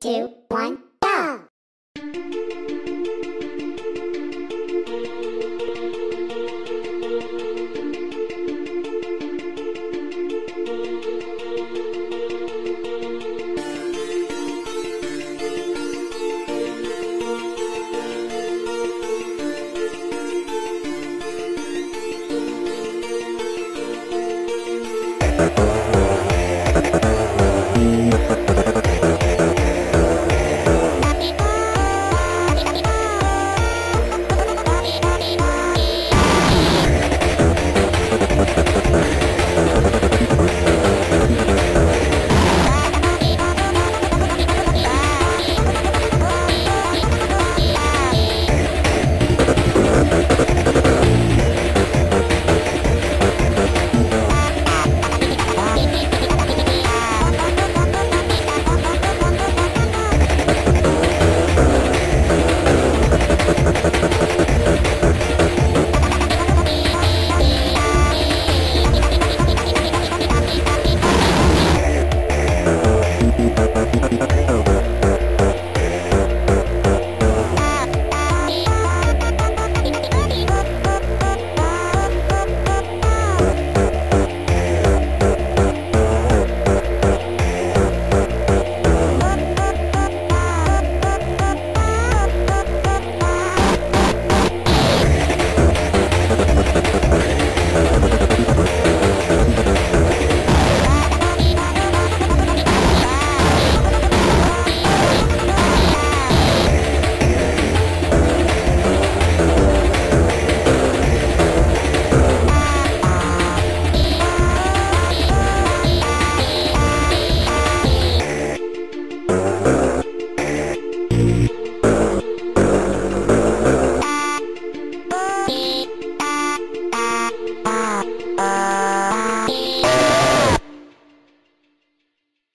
two, one, go! Uh-oh.